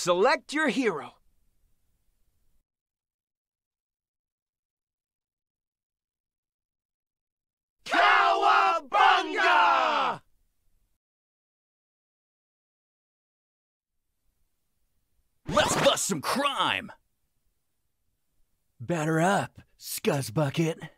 Select your hero. Cowabunga! Let's bust some crime! Batter up, Scuzzbucket.